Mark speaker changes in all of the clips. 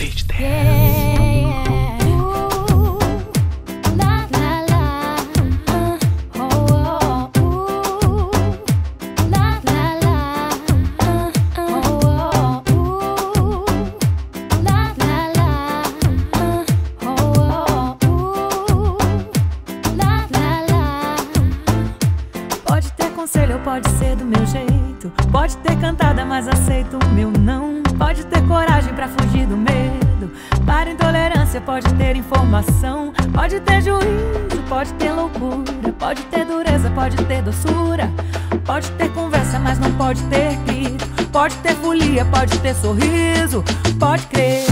Speaker 1: Fit Dance.
Speaker 2: Pode ter conselho ou pode ser do meu jeito. Pode ter cantada, mas aceito o meu não. Pode ter coragem pra fugir do medo. Para intolerância, pode ter informação. Pode ter juízo, pode ter loucura. Pode ter dureza, pode ter doçura. Pode ter conversa, mas não pode ter grito. Pode ter folia, pode ter sorriso. Pode crer,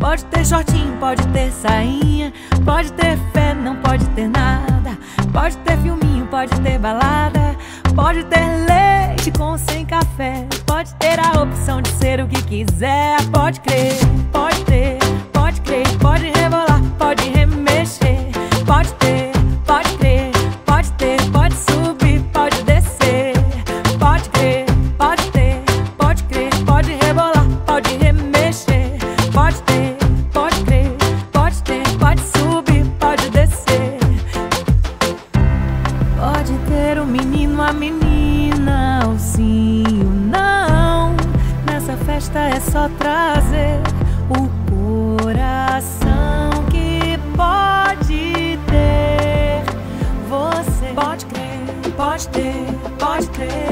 Speaker 2: Pode ter shortinho, pode ter sainha. Pode ter fé, não pode ter nada. Pode ter filminho, pode ter balada. Pode ter leite com sem café. Pode ter a opção de ser o que quiser. Pode crer, Pode ter o menino, a menina, o sim, o não. Nessa festa é só trazer o coração que pode ter. Você pode crer, pode ter, pode crer.